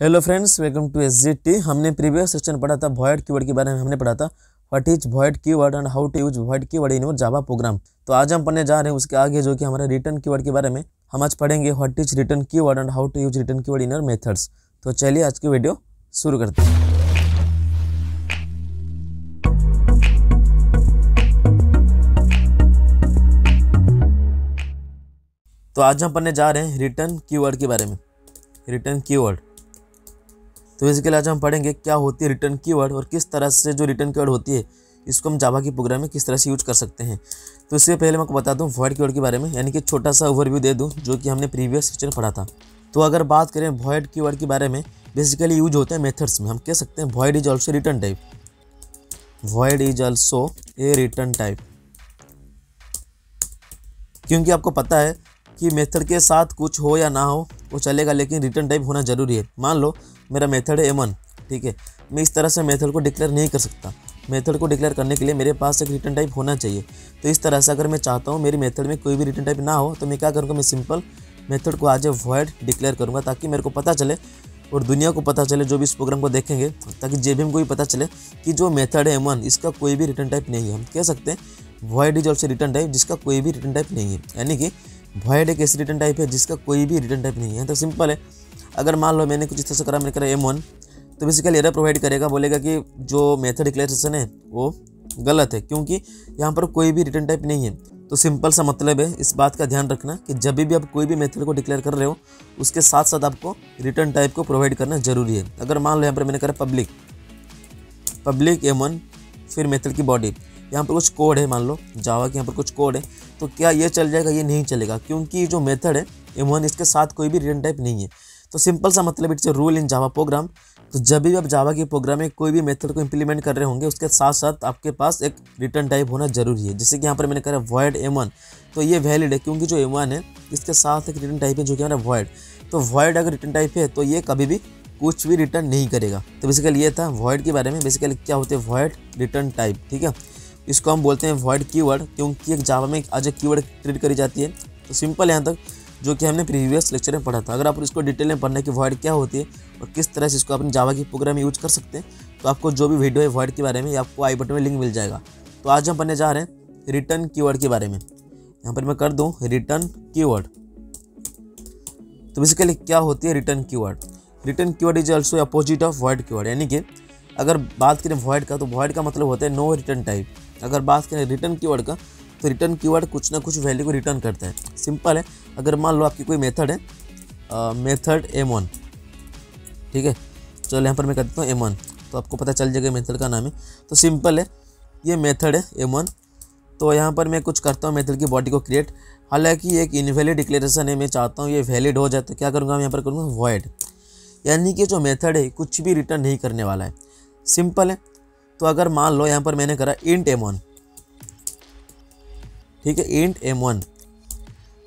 Hello friends welcome to S G T हमने previous section पढ़ा था वॉइड कीवर्ड के बारे में हमने पढ़ा था। What is void keyword and how to use void keyword in your Java program तो आज हम पढ़ने जा रहे हैं उसके आगे जो कि हमारे रिटर्न कीवर्ड के बारे में। हम आज पढ़ेंगे what is return keyword and how to use return keyword in your methods तो चलिए आज की वीडियो शुरू करते हैं। तो आज हम पढ़ने जा रहे हैं रिटर्न कीवर्ड के बारे में। रिटर्न कीवर्ड तो बेसिकली आज हम पढ़ेंगे क्या होती है रिटर्न कीवर्ड और किस तरह से जो रिटर्न कीवर्ड होती है, इसको हम जावा की प्रोग्राम में किस तरह से यूज़ कर सकते हैं। तो इससे पहले मैं आपको बता दूँ वॉइड कीवर्ड के बारे में, यानी कि छोटा सा ओवरव्यू दे दूँ, जो कि हमने प्रीवियस सेक्शन पढ़ा था। तो अगर बात करें वॉइड कीवर्ड के बारे में बेसिकली यूज़ होते हैं मेथड्स में। हम कह सकते हैं void is also return type void is also a return type क्योंकि आपको पता है कि मेथड के साथ कुछ हो या ना हो, वो चलेगा, लेकिन रिटर्न टाइप होना ज़रूरी है। मान लो मेरा मेथड है एमन ठीक है? मैं इस तरह से मेथड को डिक्लेयर नहीं कर सकता। मेथड को डिक्लेयर करने के लिए मेरे पास एक रिटर्न टाइप होना चाहिए। तो इस तरह से अगर मैं चाहता हूँ मेरी मेथड में कोई भी रिटर्न टाइप ना हो तो मैं क्या करूँगा? मैं सिंपल मेथड को आज वॉइड डिक्लेयर करूँगा, ताकि मेरे को पता चले और दुनिया को पता चले, जो भी इस प्रोग्राम को देखेंगे, ताकि जे को भी पता चले कि जो मेथड है एम इसका कोई भी रिटर्न टाइप नहीं है। हम कह सकते हैं void is also return type जिसका कोई भी रिटर्न टाइप नहीं है। यानी कि वॉइड एक ऐसी रिटर्न टाइप है जिसका कोई भी रिटर्न टाइप नहीं है। तो सिंपल है। अगर मान लो मैंने कुछ इस तरह से करा, मैंने करा एम वन तो बेसिकली एरर प्रोवाइड करेगा, बोलेगा कि जो मेथड डिक्लेरेशन है, वो गलत है, क्योंकि यहाँ पर कोई भी रिटर्न टाइप नहीं है। तो सिंपल सा मतलब है, इस बात का ध्यान रखना कि जब भी आप कोई भी मेथड को डिक्लेयर कर रहे हो, उसके साथ साथ आपको रिटर्न टाइप को प्रोवाइड करना ज़रूरी है। अगर मान लो यहाँ पर मैंने करा पब्लिक पब्लिक एम वन फिर मेथड की बॉडी यहाँ पर कुछ कोड है मान लो जावा के यहाँ पर कुछ कोड है तो क्या ये चल जाएगा, ये नहीं चलेगा, क्योंकि जो मेथड है एम वन इसके साथ कोई भी रिटर्न टाइप नहीं है। तो सिंपल सा मतलब it's a rule in Java program. तो जब भी आप जावा के प्रोग्राम में कोई भी मेथड को इंप्लीमेंट कर रहे होंगे, उसके साथ साथ आपके पास एक रिटर्न टाइप होना ज़रूरी है। जैसे कि यहाँ पर मैंने कहा वॉइड एम वन तो ये वैलिड है क्योंकि जो एम वन है, इसके साथ एक रिटर्न टाइप है जो कि हमारा वॉइड तो वॉइड अगर रिटर्न टाइप है तो ये कभी भी कुछ भी रिटर्न नहीं करेगा। तो बेसिकली ये था वॉइड के बारे में। बेसिकली क्या होते हैं वॉइड रिटर्न टाइप ठीक है? इसको हम बोलते हैं वॉइड कीवर्ड क्योंकि एक जावा में आज एक कीवर्ड ट्रीट करी जाती है। तो सिंपल यहाँ तक। जो कि हमने प्रीवियस लेक्चर में पढ़ा था। अगर आप इसको डिटेल में पढ़ना कि वॉइड क्या होती है और किस तरह से इसको अपनी जावा की प्रोग्राम यूज़ कर सकते हैं तो आपको जो भी वीडियो है वॉइड के बारे में आपको आई बटन में लिंक मिल जाएगा। तो आज हम पढ़ने जा रहे हैं रिटर्न कीवर्ड के बारे में। यहाँ पर मैं कर दूँ रिटर्न कीवर्ड तो बेसिकली क्या होती है return keyword return keyword is also opposite of void keyword यानी कि अगर बात करें वॉइड का तो वॉइड का मतलब होता है नो रिटर्न टाइप अगर बात करें रिटर्न कीवर्ड का तो रिटर्न कीवर्ड कुछ ना कुछ वैल्यू को रिटर्न करता है। सिंपल है। अगर मान लो आपकी कोई मेथड है मेथड एम वन ठीक है? चलो यहाँ पर मैं कर देता हूँ एम वन तो आपको पता चल जाएगा मेथड का नाम है। तो सिंपल है। ये मेथड है एम वन तो यहाँ पर मैं कुछ करता हूँ मेथड की बॉडी को क्रिएट हालाँकि एक इनवैलिड डिक्लेरेशन है, मैं चाहता हूँ ये वैलिड हो जाए तो क्या करूँगा? मैं यहाँ पर करूँगा वॉइड यानी कि जो मेथड है, कुछ भी रिटर्न नहीं करने वाला है। सिंपल है। तो अगर मान लो यहाँ पर मैंने करा इंट एम वन ठीक है इंट एम वन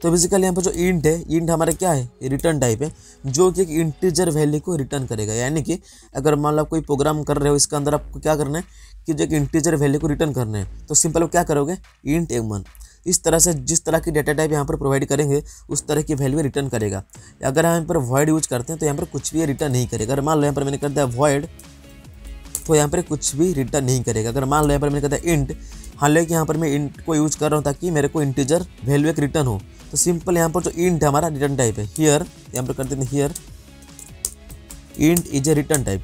तो बेसिकली यहाँ पर जो इंट है इंट हमारा क्या है? रिटर्न टाइप है, जो कि एक इंटीजर वैल्यू को रिटर्न करेगा। यानी कि अगर मान लो आप कोई प्रोग्राम कर रहे हो, इसके अंदर आपको क्या करना है कि जो एक इंटीजर वैल्यू को रिटर्न करना है। तो सिंपल क्या करोगे? इंट एम वन इस तरह से जिस तरह की डेटा टाइप यहाँ पर प्रोवाइड करेंगे, उस तरह की वैल्यू रिटर्न करेगा। अगर हम यहाँ पर वॉइड यूज़ करते हैं तो यहाँ पर कुछ भी रिटर्न नहीं करेगा। अगर मान लो यहाँ पर मैंने कर दिया वॉइड तो यहाँ पर कुछ भी रिटर्न नहीं करेगा। अगर मान लो यहाँ पर मैंने कहता है इंट हालाँकि यहाँ पर मैं इंट को यूज़ कर रहा हूँ ताकि मेरे को इंटीजर वैल्यू एक रिटर्न हो। तो सिंपल यहाँ पर जो इंट है हमारा रिटर्न टाइप है। हियर यहाँ पर करते हैं here int is a return type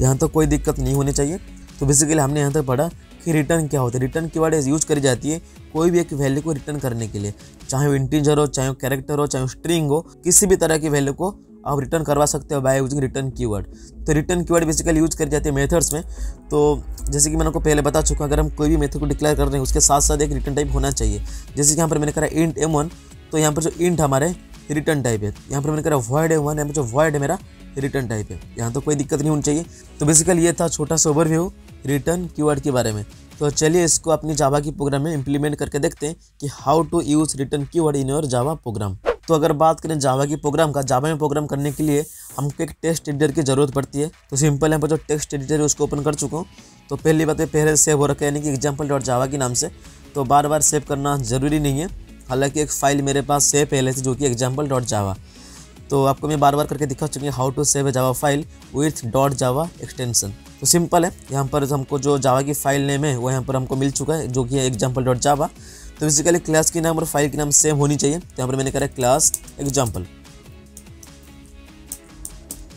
यहाँ तो कोई दिक्कत नहीं होनी चाहिए। तो बेसिकली हमने यहाँ तक पढ़ा कि रिटर्न क्या होता है। रिटर्न की वर्ड यूज़ करी जाती है कोई भी एक वैल्यू को रिटर्न करने के लिए। चाहे वो इंटीजर हो, चाहे वो कैरेक्टर हो, चाहे वो स्ट्रिंग हो, किसी भी तरह की वैल्यू को आप रिटर्न करवा सकते हो बाय यूजिंग रिटर्न कीवर्ड तो रिटर्न कीवर्ड बेसिकली यूज़ कर जाते हैं मेथड्स में। तो जैसे कि मैंने आपको पहले बता चुका अगर हम कोई भी मेथड को डिक्लेयर कर रहे हैं, उसके साथ साथ एक रिटर्न टाइप होना चाहिए। जैसे कि यहाँ पर मैंने करा इंट एम वन तो यहाँ पर जो इंट हमारे रिटर्न टाइप है, यहाँ पर मैंने करा वॉइड एम वन यहाँ पर जो वॉइड है मेरा रिटर्न टाइप है। यहाँ तो कोई दिक्कत नहीं होनी चाहिए। तो बेसिकली ये था छोटा सा ओवरव्यू रिटर्न कीवर्ड के बारे में। तो चलिए इसको अपनी जावा की प्रोग्राम में इंप्लीमेंट करके देखते हैं कि how to use return keyword in your Java program तो अगर बात करें जावा की प्रोग्राम का, जावा में प्रोग्राम करने के लिए हमको एक टेक्स्ट एडिटर की ज़रूरत पड़ती है। तो सिंपल यहाँ पर जो टेक्स्ट एडिटर है उसको ओपन कर चुका हूँ। तो पहली बात है पहले सेव हो रखा है, यानी कि एग्ज़ाम्पल डॉट जावा के नाम से। तो बार बार सेव करना ज़रूरी नहीं है। हालाँकि एक फ़ाइल मेरे पास सेव पहले से जो कि एग्ज़ाम्पल डॉट जावा तो आपको मैं बार बार करके दिखा चुकी हूँ how to save a Java file with dot Java extension तो सिंपल है, यहाँ पर हमको जो जावा की फ़ाइल नेम है, वो यहाँ पर हमको मिल चुका है, जो कि एग्ज़ाम्पल डॉट जावा तो बेसिकली क्लास के नाम और फ़ाइल के नाम सेम होनी चाहिए। तो यहाँ पर मैंने करा क्लास एग्ज़ाम्पल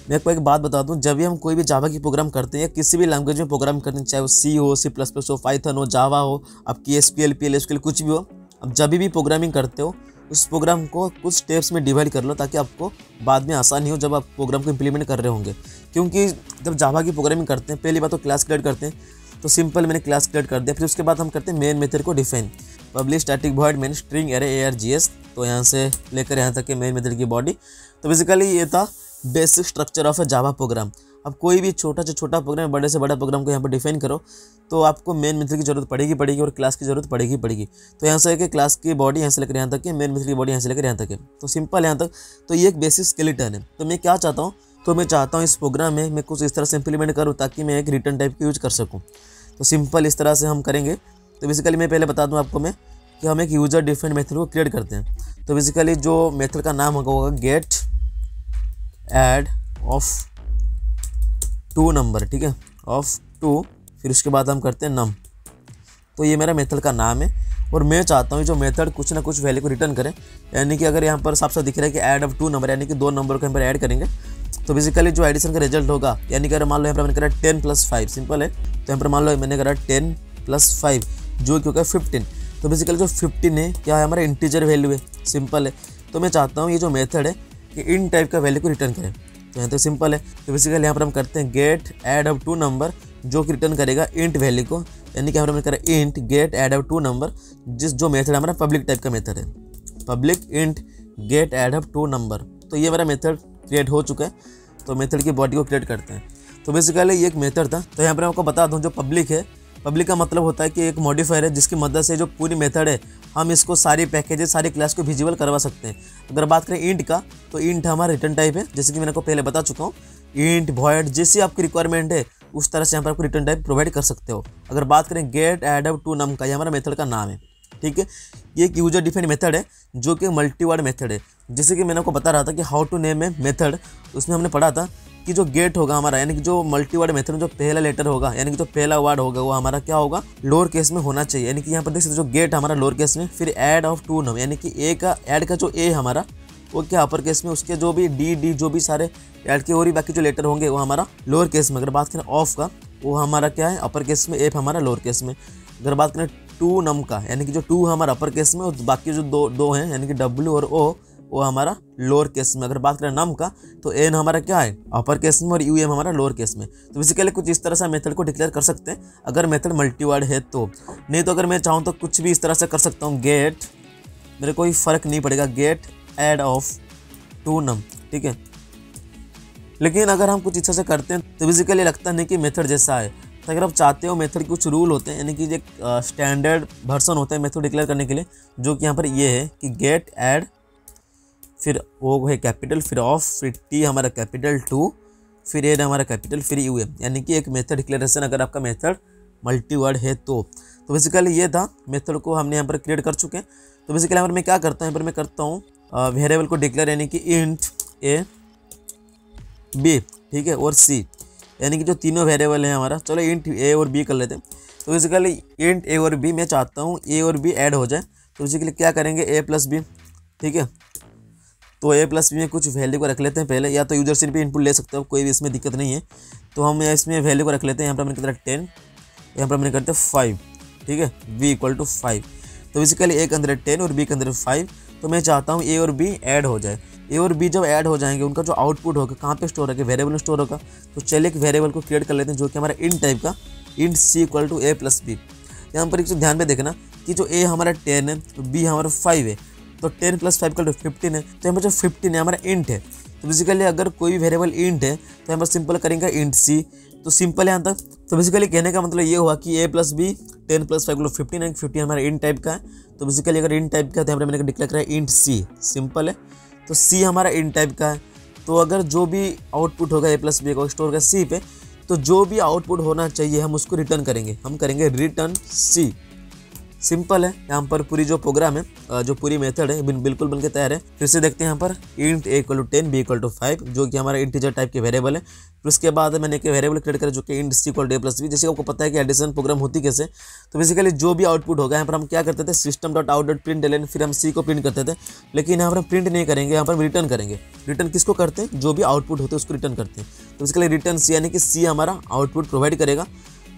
मैं आपको एक बात बता दूँ, जब भी हम कोई भी जावा की प्रोग्राम करते हैं या किसी भी लैंग्वेज में प्रोग्राम करते हैं, चाहे वो सी हो सी प्लस प्लस हो पाइथन हो जावा हो आपकी S P L P L S कुछ भी हो अब जब भी प्रोग्रामिंग करते हो, उस प्रोग्राम को कुछ स्टेप्स में डिवाइड कर लो ताकि आपको बाद में आसानी हो जब आप प्रोग्राम को इम्प्लीमेंट कर रहे होंगे। क्योंकि जब जावा की प्रोग्रामिंग करते हैं, पहली बात तो क्लास क्रिएट करते हैं तो सिंपल मैंने क्लास क्रिएट कर दिया, फिर उसके बाद हम करते हैं मेन मेथड को define public static void main string array A R G S तो यहाँ से लेकर यहाँ तक के मेन मेथड की बॉडी तो बेसिकली ये था basic structure of a Java program अब कोई भी छोटा से छोटा प्रोग्राम बड़े से बड़ा प्रोग्राम को यहाँ पर डिफाइन करो तो आपको मेन मेथड की ज़रूरत पड़ेगी पड़ेगी और क्लास की ज़रूरत पड़ेगी पड़ेगी। तो यहाँ से लेकर क्लास की बॉडी यहाँ से लेकर यहाँ तक है मेन मेथड की बॉडी यहाँ से लेकर यहाँ तक है तो सिंपल यहाँ तक। तो ये एक बेसिक स्केलेटन है। तो मैं क्या चाहता हूँ? तो मैं चाहता हूँ इस प्रोग्राम में मैं कुछ इस तरह से इम्प्लीमेंट करूँ, ताकि मैं एक रिटर्न टाइप की यूज़ कर सकूँ। तो सिंपल इस तरह से हम करेंगे। तो बेसिकली मैं पहले बता दूँ आपको मैं कि हम एक यूज़र डिफरेंट मेथड को क्रिएट करते हैं। तो बेसिकली जो मेथड का नाम होगा होगा get add of two number ठीक है? ऑफ़ टू फिर उसके बाद हम करते हैं नम तो ये मेरा मेथड का नाम है और मैं चाहता हूँ जो मेथड कुछ ना कुछ वैल्यू को रिटर्न करें। यानी कि अगर यहाँ पर साफ़ साफ़ दिख रहा है कि ऐड ऑफ़ टू नंबर यानी कि दो नंबर को यहाँ पर ऐड करेंगे तो बेसिकली जो एडिशन का रिज़ल्ट होगा, यानी कि अगर मान लो यहाँ पर मैंने करा टेन प्लस फाइव सिंपल है? तो यहाँ पर मान लो मैंने करा टेन प्लस फाइव जो कि होगा फिफ्टीन तो बेसिकली जो फिफ्टीन है, क्या है हमारा इंटीजर वैल्यू है? सिंपल है. तो मैं चाहता हूँ ये जो मेथड है कि इन टाइप का वैल्यू को रिटर्न करें। तो यहाँ तो सिंपल है। तो बेसिकली यहाँ पर हम करते हैं get add up two number जो कि रिटर्न करेगा इंट वैल्यू को। यानी कि हमने करा int get add up two number जिस जो मेथड हमारा पब्लिक टाइप का मेथड है। Public int get add up two number तो ये मेरा मेथड क्रिएट हो चुका है। तो मेथड की बॉडी को क्रिएट करते हैं। तो बेसिकली ये एक मेथड था। तो यहाँ पर मैं आपको बता दूँ, जो पब्लिक है पब्लिक का मतलब होता है कि एक मॉडिफायर है, जिसकी मदद से जो पूरी मेथड है, हम इसको सारी पैकेजेस सारी क्लास को विजिबल करवा सकते हैं। अगर बात करें इंट का तो इंट हमारा रिटर्न टाइप है। जैसे कि मैंने को पहले बता चुका हूँ इंट वॉइड जैसी आपकी रिक्वायरमेंट है, उस तरह से यहाँ पर आपको रिटर्न टाइप प्रोवाइड कर सकते हो। अगर बात करें गेट एडअप टू नम का, ये हमारा मेथड का नाम है, ठीक है? ये एक यूज़र डिफाइन मेथड है, जो कि मल्टीवर्ड मेथड है। जैसे कि मैंने आपको बता रहा था कि how to name a method उसमें हमने पढ़ा था कि जो गेट होगा हमारा, यानी कि जो मल्टी वर्ड मेथड में जो पहला लेटर होगा, यानी कि जो पहला वर्ड होगा, वो हमारा क्या होगा? लोअर केस में होना चाहिए। यानी कि यहाँ पर देख सकते जो गेट हमारा लोअर केस में, फिर एड ऑफ़ टू नम यानी कि ए का एड का जो ए हमारा, वो क्या अपर केस में, उसके जो भी डी डी जो भी सारे एड के और ही बाकी जो लेटर होंगे, वो हमारा लोअर केस में। अगर बात करें ऑफ़ का, वो हमारा क्या है? अपर केस में एफ़ हमारा लोअर केस में। अगर बात करें टू नम का, यानी कि जो टू हमारा अपर केस में, और बाकी जो दो दो हैं, यानी कि डब्ल्यू और ओ वो हमारा लोअर केस में, अगर बात करें नम का तो एन हमारा क्या है? अपर केस में और यू एम हमारा लोअर केस में। तो बेसिकली कुछ इस तरह से मेथड को डिक्लेयर कर सकते हैं। अगर मेथड मल्टीवर्ड है तो। नहीं तो अगर मैं चाहूँ तो कुछ भी इस तरह से कर सकता हूँ। गेट मेरे कोई फ़र्क नहीं पड़ेगा। Get add of two num ठीक है? लेकिन अगर हम कुछ इस तरह से करते हैं तो बेसिकली लगता नहीं कि मेथड जैसा है। तो अगर आप चाहते हो मेथड के कुछ रूल होते हैं, यानी कि एक स्टैंडर्ड वर्सन होता है मेथड डिक्लेयर करने के लिए, जो कि यहाँ पर ये है कि गेट एड फिर ओ है कैपिटल, फिर ऑफ़ फिर टी हमारा कैपिटल टू, फिर एन हमारा कैपिटल, फिर यू एम। यानी कि एक मेथड डिक्लेरेशन अगर आपका मेथड मल्टी वर्ड है तो। तो बेसिकली ये था मेथड को हमने यहाँ पर क्रिएट कर चुके हैं। तो बेसिकली यहाँ पर मैं क्या करता हूँ, यहाँ पर मैं करता हूँ वेरिएबल को डिक्लेयर यानी कि इंट ए बी ठीक है, और सी यानी कि जो तीनों वेरिएबल हैं हमारा, चलो इंट ए और बी कर लेते हैं। तो बेसिकली इंट ए और बी मैं चाहता हूँ ए और बी ऐड हो जाए। तो बेसिकली क्या करेंगे ए प्लस बी ठीक है? तो ए प्लस बी में कुछ वैल्यू को रख लेते हैं पहले, या तो यूज़र से भी इनपुट ले सकते हो, कोई भी इसमें दिक्कत नहीं है। तो हम इसमें वैल्यू को रख लेते हैं, यहाँ पर मैंने कहते टेन यहाँ पर मैंने करते हैं फाइव ठीक है? बी इक्वल टू फाइव तो बेसिकली ए के अंदर टेन और बी के अंदर फाइव तो मैं चाहता हूँ ए और बी ऐड हो जाए। ए और बी जब ऐड हो जाएँगे, उनका जो आउटपुट होगा, कहाँ पे स्टोर होगा? वेरिएबल में स्टोर होगा। तो चलिए एक वेरिएबल को क्रिएट कर लेते हैं, जो कि हमारा इन टाइप का int C equal to A plus B यहाँ पर एक ध्यान में देखना कि जो ए हमारा टेन है तो बी हमारा फाइव है। तो टेन प्लस फाइव का फिफ्टीन है तो यहाँ पर जो फिफ्टीन है, हमारा इंट है। तो बेसिकली अगर कोई भी वेरिएबल इंट है तो यहाँ पर सिंपल करेंगे इंट सी तो सिंपल है यहाँ तक। तो बेसिकली कहने का मतलब ये हुआ कि A plus B ten plus five fifteen है, फिफ्टीन हमारा इन टाइप का है। तो बेसिकली अगर इन टाइप का है तो यहाँ पर मैंने डिक्लेयर करा इंट सी सिंपल है। तो सी हमारा इन टाइप का है। तो अगर जो भी आउटपुट होगा ए प्लस बी का स्टोर का सी पे। तो जो भी आउटपुट होना चाहिए, हम उसको रिटर्न करेंगे। हम करेंगे रिटर्न सी सिंपल है, यहाँ पर पूरी जो प्रोग्राम है जो पूरी मेथड है बिल्कुल बनके तैयार है। फिर से देखते हैं यहाँ पर int A equal to ten B equal to five जो कि हमारा इंटीजर टाइप के वेरिएबल है। फिर उसके बाद मैंने एक वेरिएबल क्रिएट करा, जो कि इंट सी इक्वल डे प्लस बी जैसे आपको पता है कि एडिशन प्रोग्राम होती कैसे। तो बेसिकली जो भी आउटपुट होगा, यहाँ पर हम क्या करते थे system dot out dot print L फिर हम सी को प्रिंट करते थे। लेकिन यहाँ पर हम प्रिंट नहीं करेंगे, यहाँ पर रिटर्न करेंगे। रिटर्न किसको करते हैं? जो भी आउटपुट होते हैं, उसको रिटर्न करते हैं। तो बेसिकली रिटर्न सी यानी कि सी हमारा आउटपुट प्रोवाइड करेगा।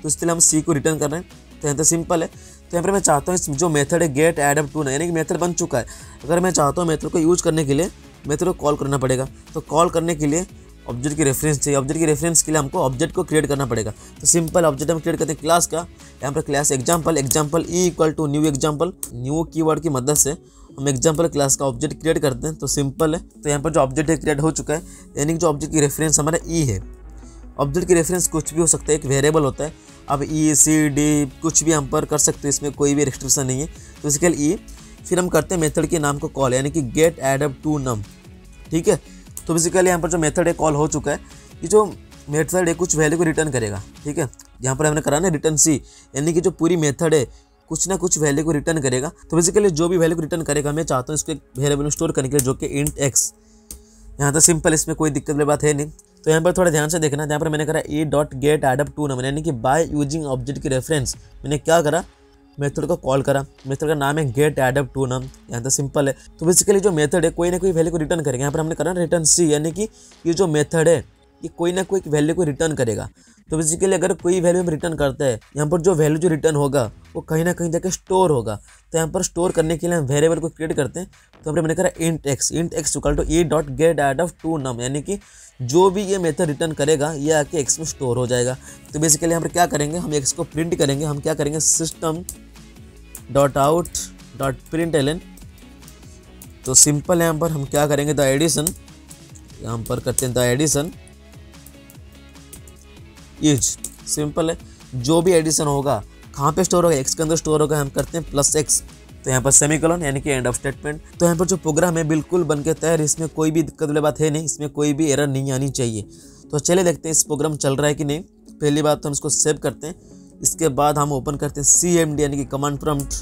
तो इसके लिए हम सी को रिटर्न कर रहे हैं। तो यहाँ तो सिंपल है। तो यहाँ पर मैं चाहता हूँ इस जो मेथड है गेट एड एडअप टू ना, यानी कि मेथड बन चुका है। अगर मैं चाहता हूँ मेथड को यूज़ करने के लिए, मेथड को कॉल करना पड़ेगा। तो कॉल करने के लिए ऑब्जेक्ट की रेफरेंस चाहिए। ऑब्जेक्ट की रेफरेंस के लिए हमको ऑब्जेक्ट को क्रिएट करना पड़ेगा। तो सिंपल ऑब्जेक्ट हम क्रिएट करते हैं क्लास का। यहाँ पर class example example E equal to new example new keyword की मदद से हम एग्ज़ाम्पल क्लास का ऑब्जेक्ट क्रिएट करते हैं। तो सिंपल है। तो यहाँ पर जो ऑब्जेक्ट है क्रिएट हो चुका है। यानी कि जो ऑब्जेक्ट की रेफरेंस हमारा ई e है। ऑब्जेक्ट की रेफरेंस कुछ भी हो सकता है, एक वेरिएबल होता है। अब ई सी डी कुछ भी हम पर कर सकते हैं इसमें कोई भी रिस्ट्रिक्शन नहीं है। तो बेसिकल ई e, फिर हम करते हैं मेथड के नाम को कॉल यानी कि गेट एडअप टू नम ठीक है? तो बेसिकली यहाँ पर जो मेथड है कॉल हो चुका है ये जो मेथड है कुछ वैल्यू को रिटर्न करेगा। ठीक है? यहाँ पर हमने करा ना रिटर्न सी यानी कि जो पूरी मेथड है कुछ ना कुछ वैल्यू को रिटर्न करेगा। तो बेसिकली जो भी वैल्यू को रिटर्न करेगा मैं चाहता हूँ इसको एक वेरिएबल स्टोर करने के लिए जो कि इंट एक्स यहाँ तो सिंपल इसमें कोई दिक्कत वाली बात है नहीं। तो यहाँ पर थोड़ा ध्यान से देखना यहाँ पर मैंने करा A dot get add up two number यानी कि बाय यूजिंग ऑब्जेक्ट की रेफरेंस मैंने क्या करा? मेथड को कॉल करा। मेथड का नाम है गेट एडअप टू नम यहाँ तो सिंपल है। तो बेसिकली जो मेथड है, कोई ना कोई वैल्यू को रिटर्न करेगा। यहाँ पर हमने करा रिटर्न सी यानी कि ये जो मेथड है, ये कोई ना कोई वैल्यू को रिटर्न करेगा। तो बेसिकली अगर कोई वैल्यू हम रिटर्न करते हैं, यहाँ पर जो वैल्यू जो रिटर्न होगा, वो कहीं ना कहीं जाकर स्टोर होगा। तो यहाँ पर स्टोर करने के लिए हम वेरिएबल को क्रिएट करते हैं। तो हमने मैंने करा int X int X equal to E dot get add of two num यानी कि जो भी ये मेथड रिटर्न करेगा, ये आके एक्स में स्टोर हो जाएगा। तो बेसिकली हम क्या करेंगे? हम एक्स को प्रिंट करेंगे। हम क्या करेंगे? System dot out dot print L तो सिंपल यहाँ पर हम क्या करेंगे? द एडिशन यहाँ पर करते हैं द एडिशन इज़ सिंपल है। जो भी एडिशन होगा, कहाँ पे स्टोर होगा? एक्स के अंदर स्टोर होगा। हम करते हैं प्लस एक्स तो यहाँ पर सेमिकोलन यानी कि एंड ऑफ़ स्टेटमेंट तो यहाँ पर जो प्रोग्राम है, बिल्कुल बन के तैयार इसमें कोई भी दिक्कत वाली बात है नहीं, इसमें कोई भी एरर नहीं आनी चाहिए। तो चले देखते हैं इस प्रोग्राम चल रहा है कि नहीं। पहली बात तो हम इसको सेव करते हैं। इसके बाद हम ओपन करते हैं सी एम डी यानी कि command prompt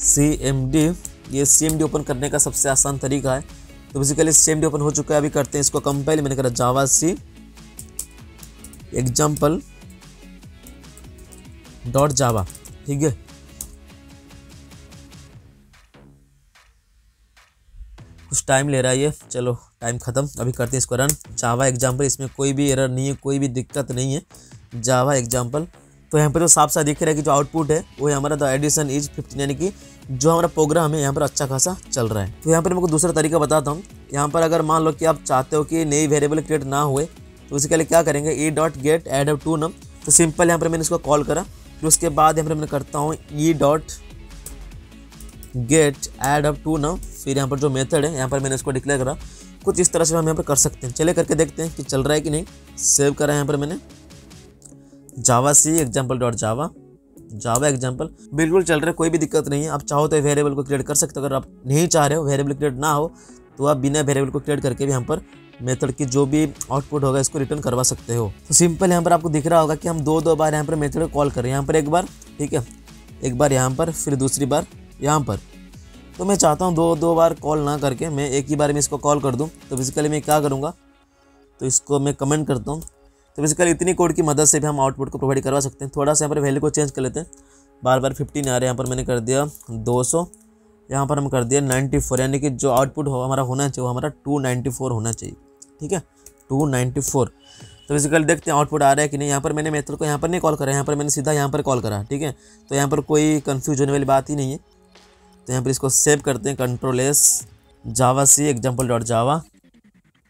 C M D ये सी एम डी ओपन करने का सबसे आसान तरीका है। तो basically C M D open हो चुका है, अभी करते हैं इसको कंपाइल मैंने करा जावा सी एग्ज़ाम्पल डॉट जावा ठीक है? कुछ टाइम ले रहा है ये। चलो टाइम ख़त्म। अभी करते हैं इसको रन जावा एग्ज़ाम्पल इसमें कोई भी एरर नहीं है, कोई भी दिक्कत नहीं है। जावा एग्ज़ाम्पल तो यहाँ पर जो साफ़ साफ़ दिख रहा है कि जो आउटपुट है, वो हमारा द एडिशन इज़ फिफ्टीन यानी कि जो हमारा प्रोग्राम है, यहाँ पर अच्छा खासा चल रहा है। तो यहाँ पर मैं दूसरा तरीका बताता हूँ। यहाँ पर अगर मान लो कि आप चाहते हो कि नई वेरिएबल क्रिएट ना हुए तो उसके लिए क्या करेंगे? E dot get add two num तो सिंपल यहाँ पर मैंने इसको कॉल करा। फिर उसके बाद यहाँ पर मैं करता हूँ E dot get add up two num फिर यहाँ पर जो मेथड है, यहाँ पर मैंने इसको डिक्लेयर करा। कुछ इस तरह से हम यहाँ पर कर सकते हैं। चले करके देखते हैं कि चल रहा है कि नहीं। सेव करा है यहाँ पर मैंने। Java C example dot Java Java example बिल्कुल चल रहा है, कोई भी दिक्कत नहीं है। आप चाहो तो वेरिएबल को क्रिएट कर सकते हो। अगर आप नहीं चाह रहे हो वेरिएबल क्रिएट ना हो तो आप बिना वेरिएबल को क्रिएट करके भी यहाँ पर मेथड की जो भी आउटपुट होगा, इसको रिटर्न करवा सकते हो। तो सिंपल यहाँ पर आपको दिख रहा होगा कि हम दो दो बार यहाँ पर मेथड कॉल करें यहाँ पर एक बार, ठीक है? एक बार यहाँ पर, फिर दूसरी बार। यहाँ पर। तो मैं चाहता हूँ दो दो बार कॉल ना करके मैं एक ही बार में इसको कॉल कर दूँ। तो बेसिकली मैं क्या करूँगा? तो इसको मैं कमेंट करता हूँ। तो बेसिकली इतनी कोड की मदद से भी हम आउटपुट को प्रोवाइड करवा सकते हैं। थोड़ा सा यहाँ पर वैल्यू को चेंज कर लेते हैं। बार बार फिफ्टीन आ रहा है। यहाँ पर मैंने कर दिया दो सौ। यहाँ पर हम कर दिया नाइन्टी फोर यानी कि जो आउटपुट हो हमारा होना चाहिए, वो हमारा टू नाइन्टी फोर होना चाहिए। ठीक है? टू नाइन्टी फोर तो बेसिकली देखते हैं आउटपुट आ रहा है कि नहीं। यहाँ पर मैंने मेथड को यहाँ पर नहीं कॉल करा यहाँ पर मैंने सीधा यहाँ पर कॉल करा। ठीक है? तो यहाँ पर कोई कन्फ्यूज़ होने वाली बात ही नहीं है। तो यहाँ पर इसको सेव करते हैं control S Java C example dot Java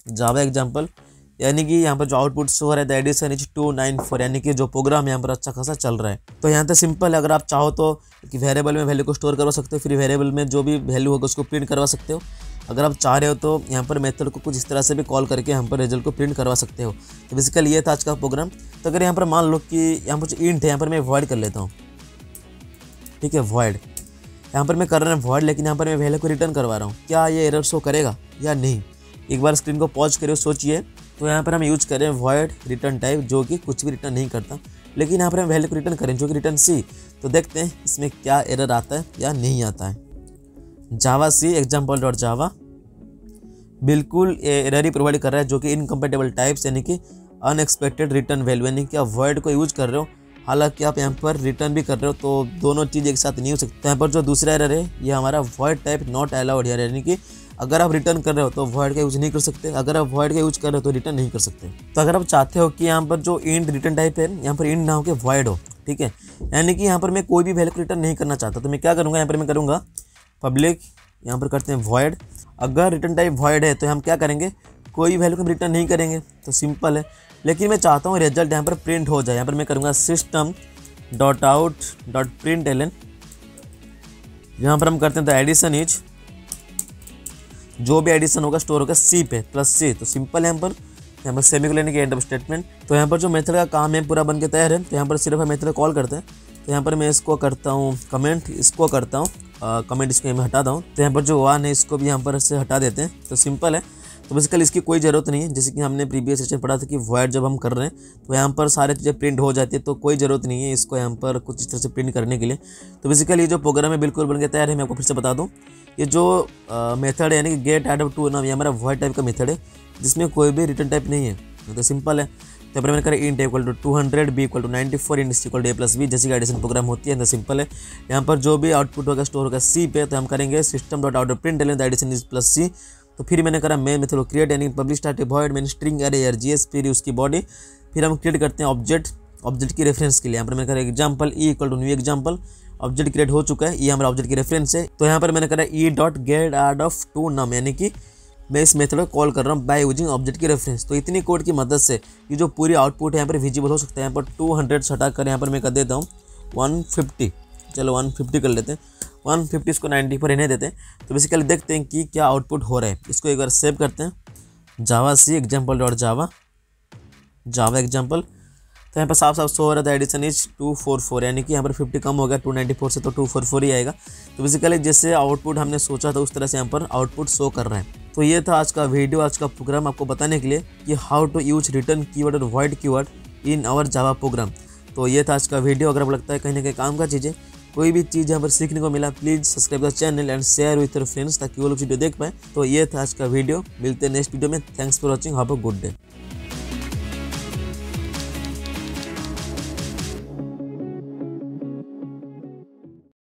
Java example यानी कि यहाँ पर जो आउटपुट शो हो रहा है the addition is two nine four यानी कि जो प्रोग्राम यहाँ पर अच्छा खासा चल रहा है। तो यहाँ तो सिंपल अगर आप चाहो तो कि वेरिएबल में वैल्यू को स्टोर करवा सकते हो, फिर वेरिएबल में जो भी वैल्यू होगा उसको प्रिंट करवा सकते हो। अगर आप चाह रहे हो तो यहाँ पर मेथड को कुछ इस तरह से भी कॉल करके यहाँ पर रिज़ल्ट को प्रिंट करवा सकते हो। तो बेसिकली ये था आज का प्रोग्राम तो अगर यहाँ पर मान लो कि यहाँ पर जो इंट है, यहाँ पर मैं वॉइड कर लेता हूँ। ठीक है वॉइड यहाँ पर मैं कर रहा हूँ वॉइड लेकिन यहाँ पर मैं वैल्यू को रिटर्न करवा रहा हूँ। क्या ये एरर शो करेगा? या नहीं? एक बार स्क्रीन को पॉज करिए, सोचिए। तो यहाँ पर हम यूज़ करें वॉइड रिटर्न टाइप जो कि कुछ भी रिटर्न नहीं करता। लेकिन यहाँ पर हम वैल्यू को रिटर्न करें, जो कि रिटर्न सी तो देखते हैं इसमें क्या एरर आता है या नहीं आता है। जावा सी एग्ज़ाम्पल डॉट जावा बिल्कुल एरर ही प्रोवाइड कर रहा है, जो कि इनकम्पेटेबल टाइप्स यानी कि अनएक्सपेक्टेड रिटर्न वैल्यू यानी कि आप वर्ड को यूज़ कर रहे हो हालाँकि आप यहाँ पर रिटर्न भी कर रहे हो तो दोनों चीज़ एक साथ नहीं हो सकते। यहाँ पर जो दूसरा एरर है, ये हमारा वर्ड टाइप नॉट अलाउड यानी कि अगर आप रिटर्न कर रहे हो तो वर्ड का यूज़ नहीं कर सकते। अगर आप वर्ड का यूज़ कर रहे हो तो रिटर्न नहीं कर सकते। तो अगर आप चाहते हो कि यहाँ पर जो इंड रिटर्न टाइप है, यहाँ पर इंड ना हो के वर्ड हो, ठीक है? यानी कि यहाँ पर मैं कोई भी वैल्यू को रिटर्न नहीं करना चाहता तो मैं क्या करूँगा? यहाँ पर मैं करूँगा पब्लिक यहाँ पर करते हैं वॉइड अगर रिटर्न टाइप वॉइड है तो हम क्या करेंगे? कोई वैल्यू को रिटर्न नहीं करेंगे तो सिंपल है। लेकिन मैं चाहता हूँ रिज़ल्ट यहाँ पर प्रिंट हो जाए। यहाँ पर मैं करूँगा system dot out dot print L यहाँ पर हम करते हैं द एडिशन इज़ जो भी एडिशन होगा स्टोर होगा सी पे प्लस सी तो सिंपल है यहाँ पर। यहाँ पर सेमी लेने के एंड ऑफ़ स्टेटमेंट तो यहाँ पर जो मेथड का काम है, पूरा बन के तैयार है। तो यहाँ पर सिर्फ़ हम मेथड कॉल करते हैं। तो यहाँ पर मैं इसको करता हूँ कमेंट इसको करता हूँ। कमेंट इसको मैं हटाता हूँ। तो यहाँ पर जो वन है, इसको भी यहाँ पर से हटा देते हैं। तो सिंपल है। तो बेसिकली इसकी कोई ज़रूरत नहीं है। जैसे कि हमने प्रीवियस सेशन पढ़ा था कि वायर जब हम कर रहे हैं तो यहाँ पर सारे चीज़ें प्रिंट हो जाती है तो कोई ज़रूरत नहीं है इसको यहाँ पर कुछ इस तरह से प्रिंट करने के लिए। तो बेसिकली ये जो प्रोग्राम है बिल्कुल बन के तैयार है, मैं आपको फिर से बता दूँ। ये जो मेथड है, यानी कि गेट एड टू नाम ये हमारा वायर टाइप का मेथड है, जिसमें कोई भी रिटर्न टाइप नहीं है। तो सिंपल है। तो मैंने करें int equal to two hundred B equal to ninety four int equal to A plus B जैसी एडिशन प्रोग्राम होती है तो सिंपल है। यहाँ पर जो भी आउटपुट होगा स्टोर होगा सी पे तो हम करेंगे system dot out print addition is plus C तो फिर मैंने करा मेन मेथड क्रिएट यानी पब्लिश स्टार्ट वॉइड मैंने स्ट्रिंग अरे यार जी फिर उसकी बॉडी फिर हम क्रिएट करते हैं ऑब्जेक्ट ऑब्जेक्ट की रेफरेंस के लिए। यहाँ पर मैंने करा example E equal to new example object create हो चुका है ये हमारा ऑब्जेक्ट की रेफरेंस है। तो यहाँ पर मैंने करा E dot get add of two num यानी कि मैं इस मेथड को कॉल कर रहा हूँ बाय यूजिंग ऑब्जेक्ट की रेफरेंस तो इतनी कोड की मदद से ये जो पूरी आउटपुट है यहाँ पर विजिबल हो सकता है। यहाँ पर टू हंड्रेड हटा कर यहाँ पर मैं कर देता हूँ वन फिफ्टी चलो वन फिफ्टी कर लेते हैं। वन फिफ्टी इसको नाइन्टी पर रहने देते हैं। तो बेसिकली देखते हैं कि क्या आउटपुट हो रहा है। इसको एक बार सेव करते हैं। Java C example dot Java Java example तो यहाँ पर साफ़ साफ़ शो हो रहा था addition is two four four यानी कि यहाँ पर फिफ्टी कम हो गया। टू नाइन्टी फोर से तो टू फोर फोर ही आएगा। तो बेसिकली जैसे आउटपुट हमने सोचा था, उस तरह से यहाँ पर आउटपुट शो कर रहे हैं। तो ये था आज का वीडियो आज का प्रोग्राम आपको बताने के लिए कि how to use return keyword और void keyword in our Java program तो ये था आज का वीडियो अगर आपको लगता है कहीं ना कहीं काम का चीज़ें कोई भी चीज़ यहाँ पर सीखने को मिला please subscribe the channel and share with your friends ताकि वो लोग वीडियो देख पाए। तो ये था आज का वीडियो। मिलते हैं नेक्स्ट वीडियो में। Thanks for watching have a good day